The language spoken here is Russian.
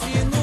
Россию. Ну